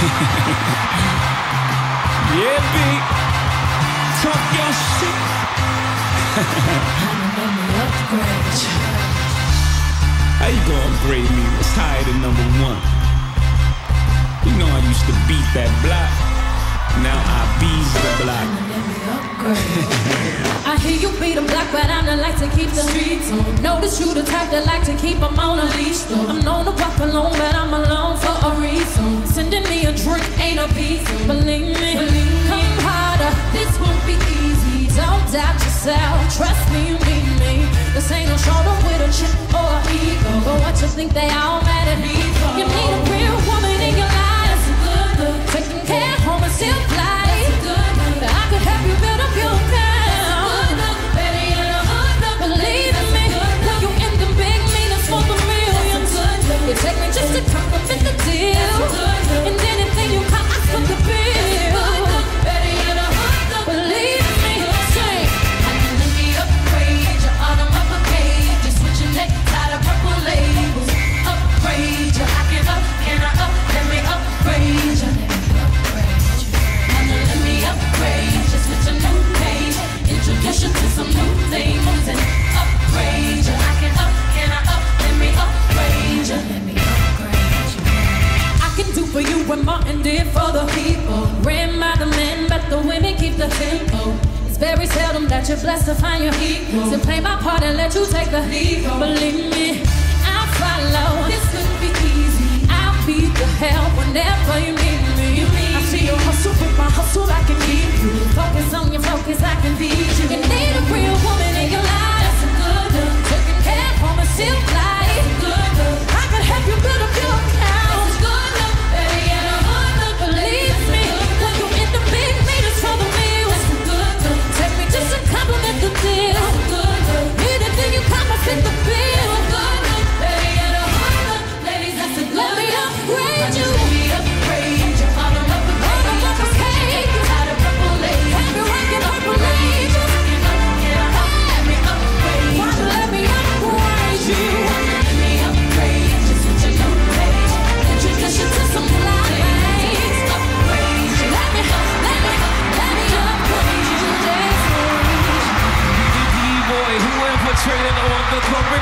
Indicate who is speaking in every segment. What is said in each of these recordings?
Speaker 1: yeah, B. Talk your shit. How you gonna me? What's higher than number one? You know I used to beat that block. Now I beat the block.
Speaker 2: I hear you beat them black, but I'm the like to keep the streets on. Notice you the type that like to keep them on a leash. Though. I'm known to walk alone, but I'm alone for a reason. Sending me a ain't a piece. Believe me, come harder. This won't be easy. Don't doubt yourself. Trust me, need me. This ain't no shoulder with a chip or a ego. But what you think they all mad at me for? You need a real woman in your life. A good look. Taking care home and still fly. A good look. I could help you build up your account. Believe me, when you in the big meetings for the millions. You take me just to compliment you're blessed to find your equal. So play my part and let you take the lead. Believe me,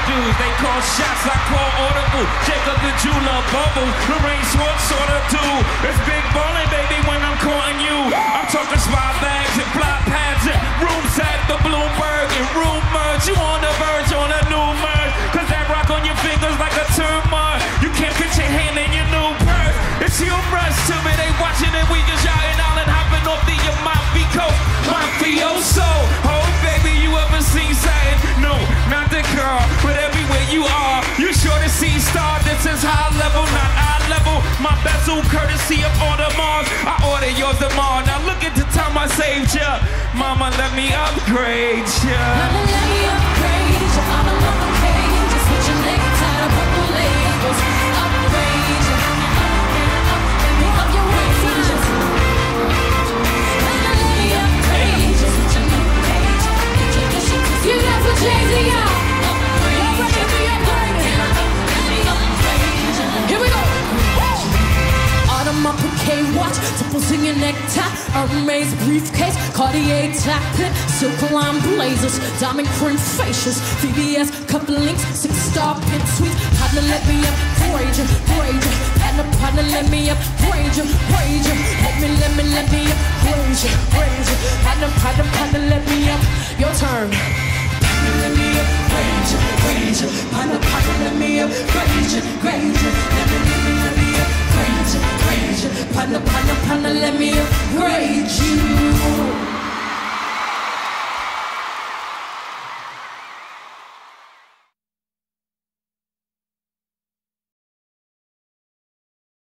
Speaker 1: dudes. They call shots, I call audible. Jacob the jeweler, bubble. Lorraine Schwartz sort of too. It's big ballin', baby, when I'm courting you. I'm talking spy bags and fly pads and rooms at the Bloomberg and room merge. You on the verge on a new merge. Cause that rock on your fingers like a tumor. You can't put your hand in your new purse. It's humorous to me. They watching bezel courtesy of Audemars. I order yours tomorrow. Now look at the time I saved ya. Mama, let me upgrade ya.
Speaker 2: tie, Hermes briefcase, Cartier tactic, silk line blazers, diamond cream facials, VBS cufflinks, six star pin suites. Partner, let me
Speaker 3: up, rage, rage.
Speaker 2: Partner, partner, let me up,
Speaker 3: rage,
Speaker 2: rage. Let me, let me,
Speaker 3: let me up,
Speaker 2: rage, rage. Partner, partner, partner, let me up. Your turn. Partner, let me up, rage, rage. Partner, partner, let me up, rage, rage.